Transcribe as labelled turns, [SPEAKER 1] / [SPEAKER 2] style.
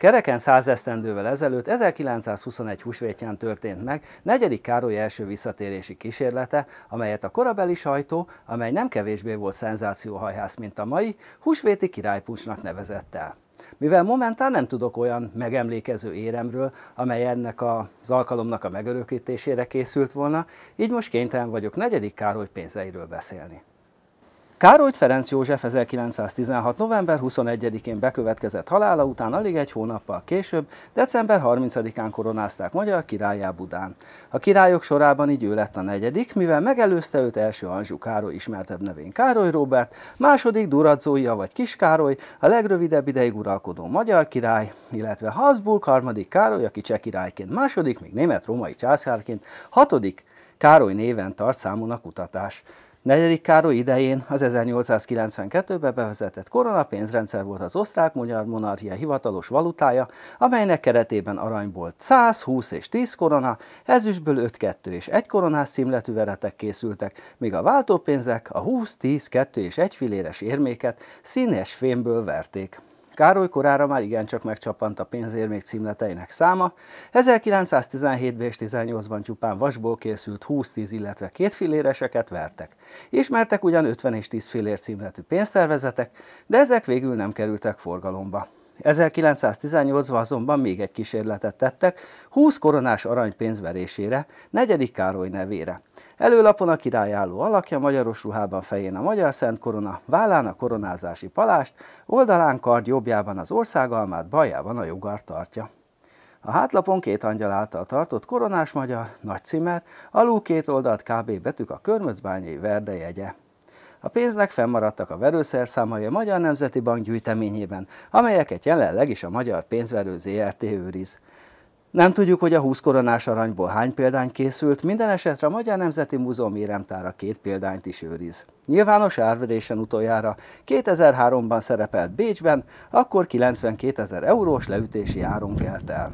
[SPEAKER 1] Kereken százesztendővel ezelőtt 1921 húsvétján történt meg negyedik Károly első visszatérési kísérlete, amelyet a korabeli sajtó, amely nem kevésbé volt szenzációhajhász, mint a mai, húsvéti királypucsnak nevezett el. Mivel momentán nem tudok olyan megemlékező éremről, amely ennek az alkalomnak a megörökítésére készült volna, így most kénytelen vagyok negyedik Károly pénzeiről beszélni. Károlyt Ferenc József 1916. november 21-én bekövetkezett halála után alig egy hónappal később, december 30-án koronázták magyar királyá Budán. A királyok sorában így ő lett a negyedik, mivel megelőzte őt első Anzsú Károly ismertebb nevén Károly Róbert, második Duradzója vagy Kis Károly, a legrövidebb ideig uralkodó magyar király, illetve Habsburg harmadik Károly, aki cseh királyként második, még német-római császárként, hatodik Károly néven tart számon a kutatás. Negyedik Károly idején az 1892-ben bevezetett koronapénzrendszer volt az osztrák-magyar monarchia hivatalos valutája, amelynek keretében aranyból 100, 20 és 10 korona, ezüstből 5, 2 és 1 koronás szimletű veretek készültek, míg a váltópénzek a 20, 10, 2 és 1 filéres érméket színes fémből verték. Károly korára már igencsak megcsapant a pénzérmék címleteinek száma. 1917-ben és 18-ban csupán vasból készült 20-10, illetve két filéreseket vertek. Ismertek ugyan 50 és 10 filér címletű pénztervezetek, de ezek végül nem kerültek forgalomba. 1918-ban azonban még egy kísérletet tettek 20 koronás arany pénzverésére, negyedik Károly nevére. Előlapon a királyálló alakja, magyaros ruhában fején a magyar szent korona, vállán a koronázási palást, oldalán kard jobbjában az országalmát, baljában a jogar tartja. A hátlapon két angyal által tartott koronás magyar, nagy címer, alul két oldalt kb. betűk a körmöcbányai verde jegye. A pénznek fennmaradtak a verőszerszámai a Magyar Nemzeti Bank gyűjteményében, amelyeket jelenleg is a Magyar Pénzverő ZRT őriz. Nem tudjuk, hogy a 20 koronás aranyból hány példány készült, minden esetre a Magyar Nemzeti Múzeum éremtára két példányt is őriz. Nyilvános árverésen utoljára 2003-ban szerepelt Bécsben, akkor 92 ezer eurós leütési áron kelt el.